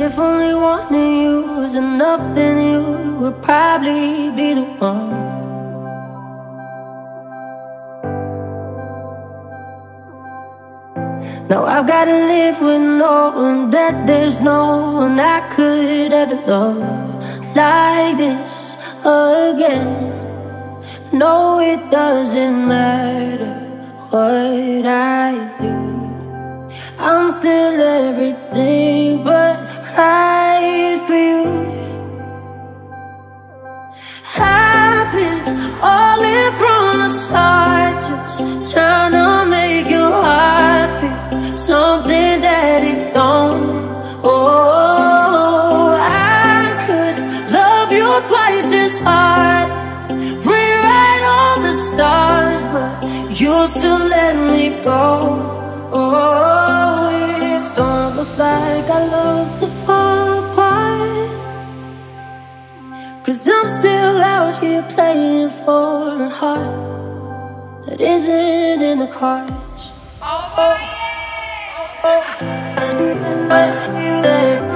If only one wanting you was enough, then you would probably be the one. Now I've gotta live with knowing that there's no one I could ever love like this again. No, it doesn't matter what I you still let me go. Oh, it's almost like I love to fall apart. Cause I'm still out here playing for a heart that isn't in the cards. You there. Oh, I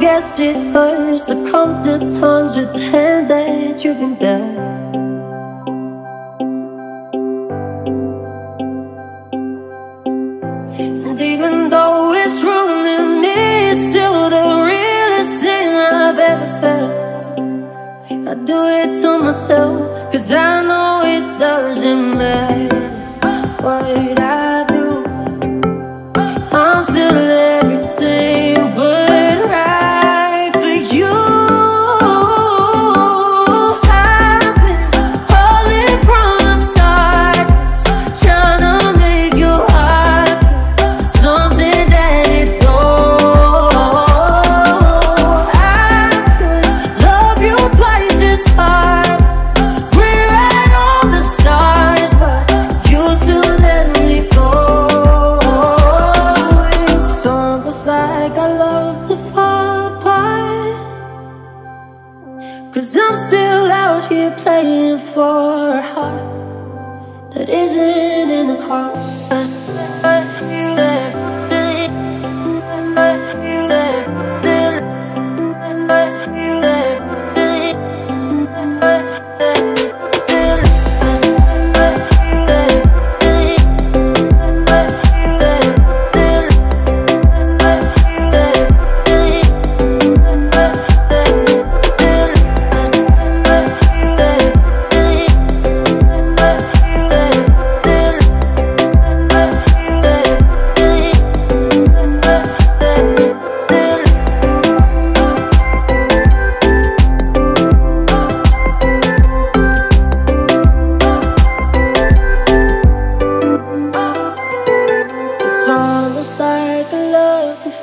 guess it hurts to come to terms with the hand that you've been dealt. And even though it's in me, it's still the realest thing I've ever felt. I do it to myself, Cause I'm still out here playing for a heart that isn't in the cards.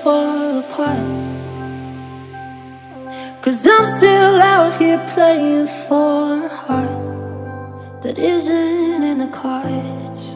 Fall apart. Cause I'm still out here playing for a heart that isn't in the cards.